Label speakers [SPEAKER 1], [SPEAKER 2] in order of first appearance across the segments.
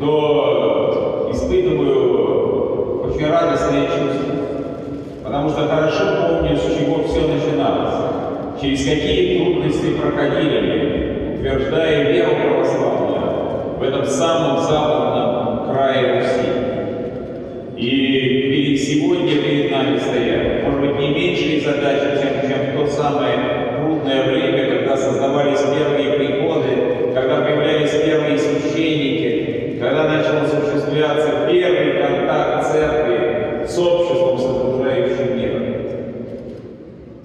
[SPEAKER 1] то испытываю очень радостные чувства, потому что хорошо помню, с чего все начиналось, через какие трудности проходили, утверждая веру православную в этом самом западном крае Руси. И перед сегодня перед нами стоят, может быть, не меньшие задачи, чем, чем в то самое трудное время, когда создавались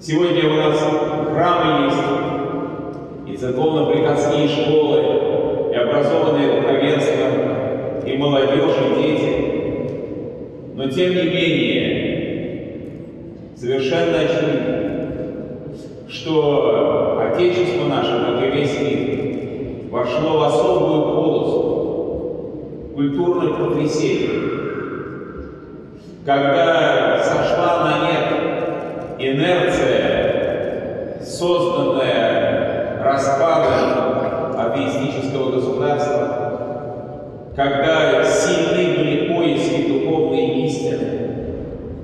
[SPEAKER 1] Сегодня у нас храмы есть, и церковно-приходские школы, и образованное духовенство, и молодежь, и дети. Но тем не менее, совершенно очевидно, что Отечество наше, как и весь мир, вошло в особую полосу культурных потрясений, когда сошла на нет инерция, созданная распадом атеистического государства, когда сильны были поиски духовной истины,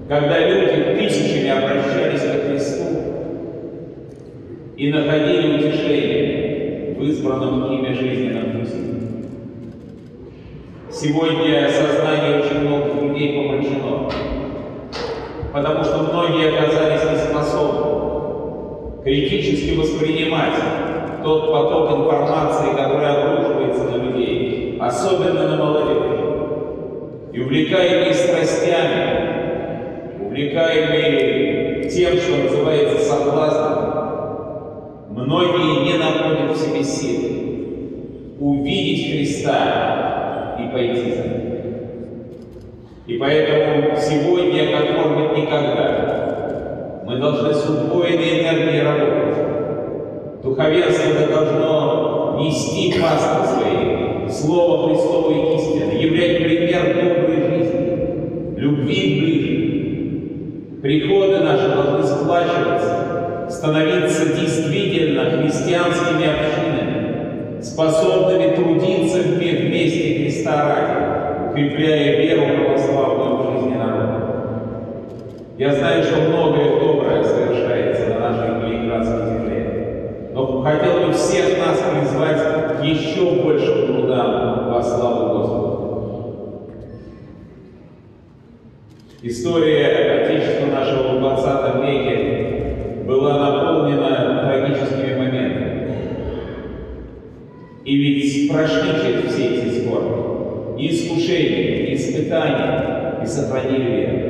[SPEAKER 1] когда люди тысячами обращались ко Христу и находили утешение в избранном ими жизненном пути. Сегодня сознание очень многих людей помрачено, потому что многие оказались неспособны критически воспринимать тот поток информации, который обрушивается на людей, особенно на молодежь. И увлекаемые страстями, увлекаемые тем, что называется соблазном, многие не находят в себе силы увидеть Христа и пойти за ним. И поэтому сегодня, как мы должны с удвоенной энергией работать. Духовенство должно нести паствы свои, Слово Христовой истины, являть пример доброй жизни, любви к. Приходы наши должны сплачиваться, становиться действительно христианскими общинами, способными трудиться вместе Христа ради, укрепляя веру православную в жизни народа. Я знаю, что многое доброе совершается на нашей Калининградской земле, но хотел бы всех нас призвать к еще большим трудам во славу Господа. История Отечества нашего в 20 веке была наполнена трагическими моментами. И ведь прошли через все эти скорби, и искушения, и испытания, и сохранили веру.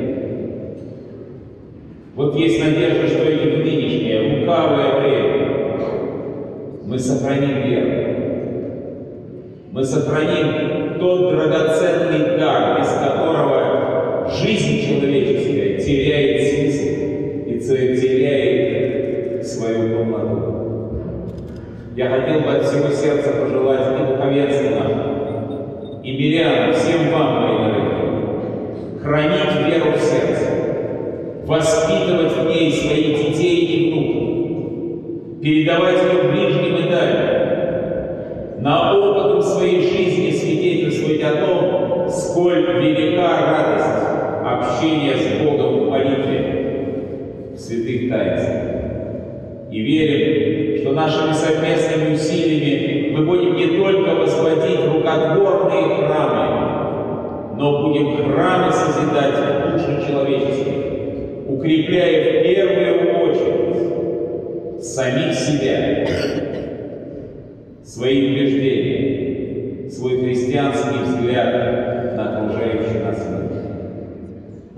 [SPEAKER 1] Вот есть надежда, что и в нынешнее лукавое время мы сохраним веру. Мы сохраним тот драгоценный дар, без которого жизнь человеческая теряет смысл и теряет свою полноту. Я хотел бы от всего сердца пожелать и духовенству и мирянам, всем вам, мои дорогие, хранить веру в сердце, воспитывать в ней своих детей и внуков, передавать ее ближним и дальним, на опытом своей жизни свидетельствовать о том, сколь велика радость общения с Богом в молитве, святых таинствах. И верим, что нашими совместными усилиями мы будем не только возводить рукотворные храмы, но будем храмы созидать в душах человеческих, укрепляя в первую очередь самих себя, свои убеждения, свой христианский взгляд на окружающий нас мир.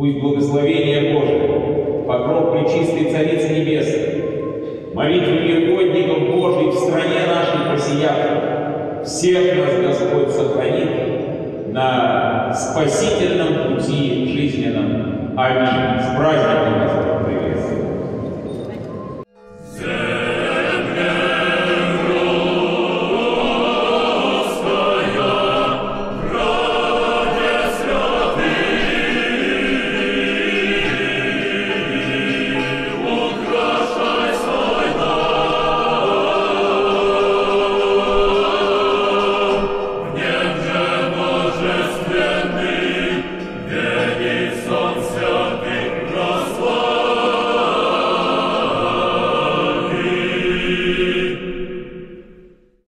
[SPEAKER 1] Пусть благословение Божие, покров Пречистой Царицы Небесной, молитвы угодников Божьих в стране нашей просиявших, всех нас Господь сохранит на спасительном пути жизненном. Аминь. С праздником вас приветствую.